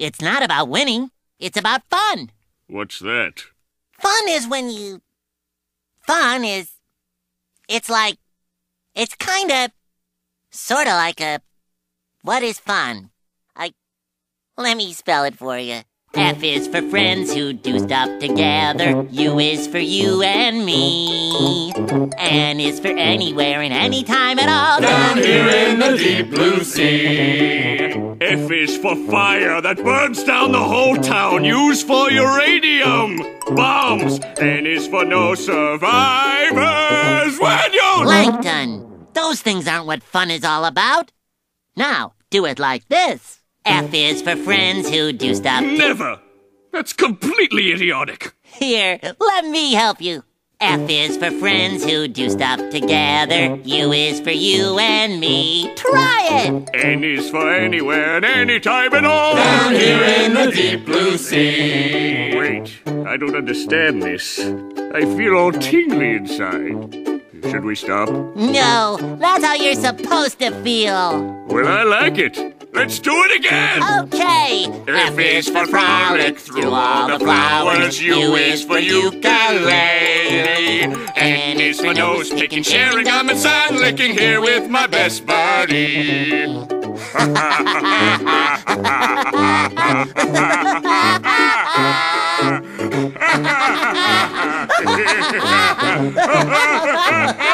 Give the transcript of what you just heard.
It's not about winning. It's about fun. What's that? Fun is when you. Fun is. It's like. It's kinda. Sorta like a. What is fun? I. Let me spell it for you. F is for friends who do stuff together. U is for you and me. N is for anywhere and anytime at all. Down here in the deep blue sea. F is for fire that burns down the whole town. Use for uranium bombs. N is for no survivors when you. Plankton. Those things aren't what fun is all about. Now, do it like this. F is for friends who do stuff. Never. That's completely idiotic. Here, let me help you. F is for friends who do stuff together. U is for you and me. Try it! N is for anywhere and anytime at all. Down here in the deep blue sea. Wait, I don't understand this. I feel all tingly inside. Should we stop? No, that's how you're supposed to feel. Well, I like it. Let's do it again! Okay! F is for frolic through all the flowers. U is for ukulele. N is for nose picking, sharing gum and licking here with my best buddy.